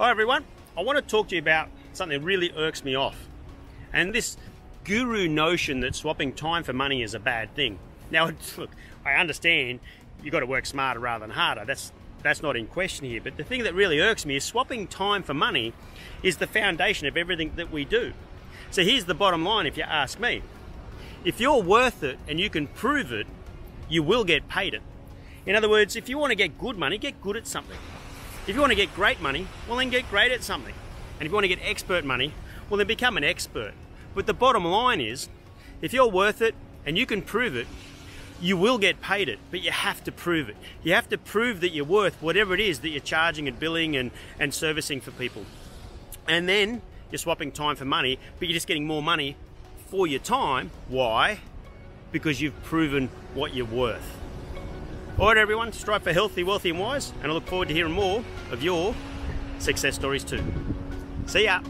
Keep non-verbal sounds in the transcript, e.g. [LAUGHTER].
Hi everyone, I want to talk to you about something that really irks me off. And this guru notion that swapping time for money is a bad thing. Now, [LAUGHS] look, I understand you've got to work smarter rather than harder. That's that's not in question here. But the thing that really irks me is swapping time for money is the foundation of everything that we do. So here's the bottom line if you ask me. If you're worth it and you can prove it, you will get paid it. In other words, if you want to get good money, get good at something. If you want to get great money, well then get great at something. And if you want to get expert money, well then become an expert. But the bottom line is, if you're worth it and you can prove it, you will get paid it, but you have to prove it. You have to prove that you're worth whatever it is that you're charging and billing and, and servicing for people. And then you're swapping time for money, but you're just getting more money for your time. Why? Because you've proven what you're worth. All right, everyone, strive for healthy, wealthy, and wise, and I look forward to hearing more of your success stories too. See ya.